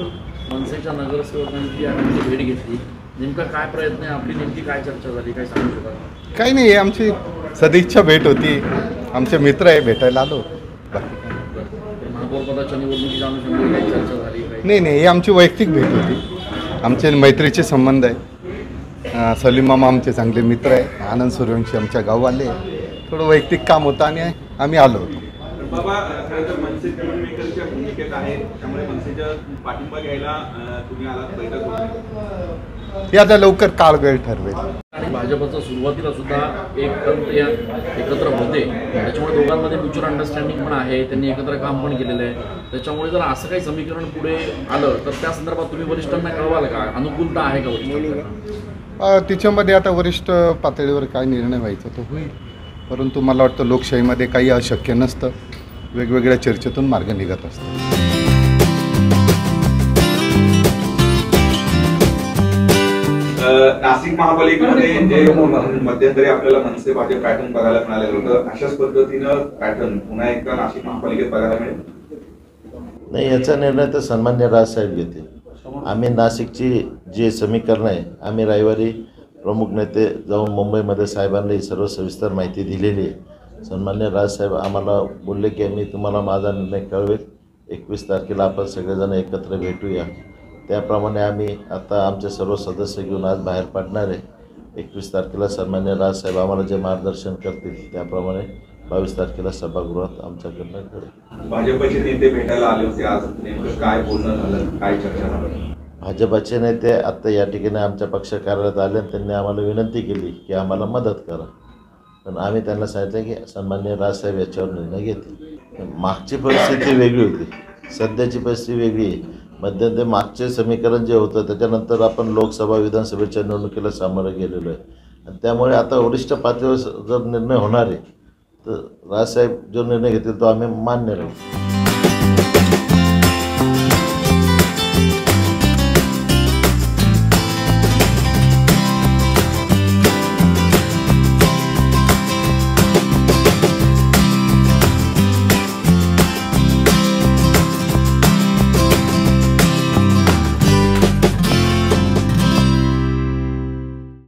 शिवसेनेच्या नगरसेवकांची आम्ही भेट घेतली नेमका काय प्रयत्न आहे? आपली नेमकी काय चर्चा झाली? काय सांगू शकाल? काही नाही आमची सदिच्छा भेट होती. आमचे मित्र आहे भेटायला आलो. नाही. तर महापौरपदाच्या निवडणुकीच्या अनुषंगाने काही चर्चा झाली काही? नाही नाही ही आमची वैयक्तिक भेट होती. आमचे मैत्रीचे संबंध आहे. सलीम मामा आमचे चांगले मित्र आहे. आनंद सूर्यवंशी आमच्या गाववाले. थोडं वैयक्तिक काम होतं आणि आम्ही आलो होतो. बाबा खरं तर मनसे फिल्ममेकरच्या भूमिकेत आहे. त्यामुळे मनसेच्या पाठिंबा घ्यायला तुम्ही आलात बैठक हे लवकर काळ वेळ ठरवेल. आणि भाजपचं सुरुवातीला सुद्धा एक तंत्र या एकत्र होते. त्याच्यामुळे दोघांमध्ये म्युच्युअल अंडरस्टँडिंग पण आहे. त्यांनी एकत्र काम पण केलेलं आहे. त्याच्यामुळे जर असं काही समीकरण पुढे आलं तर त्या संदर्भात तुम्ही वरिष्ठांना कळवाल का? अनुकूलता आहे का वरिष्ठांना? तिच्यामध्ये आता वरिष्ठ पातळीवर काय निर्णय व्हायचा तो होईल. परंतु मला वाटतं लोकशाहीमध्ये काही अशक्य नसतं. वेगवेगळ्या चर्चेतून मार्ग निघत असतो नाशिक महापालिकेमध्ये जे मध्यंतरी आपल्याला मनसे भाजप पॅटर्न बघायला मिळालेलं होतं. अशाच पद्धतीनं पॅटर्न पुन्हा एकदा नाशिक महापालिकेत बघायला मिळेल? नाही याचा निर्णय तर सन्मान्य राजसाहेब घेतील. आम्ही नाशिकची जी समीकरणं आहे आम्ही रविवारी प्रमुख नेते जाऊन मुंबईमध्ये साहेबांना ही सर्व सविस्तर माहिती दिलेली आहे. सन्मान्य राजसाहेब आम्हाला बोलले की मी तुम्हाला माझा निर्णय कळवेल. एकवीस तारखेला आपण सगळेजण एकत्र भेटूया. त्याप्रमाणे आम्ही आता आमचे सर्व सदस्य घेऊन आज बाहेर पडणार आहे. एकवीस तारखेला सन्मान्य राजसाहेब आम्हाला जे मार्गदर्शन करतील त्याप्रमाणे बावीस तारखेला सभागृहात आमच्याकडनं कळेल भाजपचे नेते भेटायला आले होते आज. नेमकं काय बोलणं झालं? काय चर्चा झाली? भाजपाचे नेते आत्ता या ठिकाणी आमच्या पक्ष कार्यालयात आले आणि त्यांनी आम्हाला विनंती केली की आम्हाला मदत करा. पण आम्ही त्यांना सांगितलं की सन्मान्य राजसाहेब याच्यावर निर्णय घेतील. मागची परिस्थिती वेगळी होती. सध्याची परिस्थिती वेगळी आहे. मध्यंतरी मागचे समीकरण जे होतं त्याच्यानंतर आपण लोकसभा विधानसभेच्या निवडणुकीला सामोरं गेलेलो आहे. आणि त्यामुळे आता वरिष्ठ पातळीवर जर निर्णय होणार आहे तर राजसाहेब जो निर्णय घेतील तो आम्ही मान्य राहू.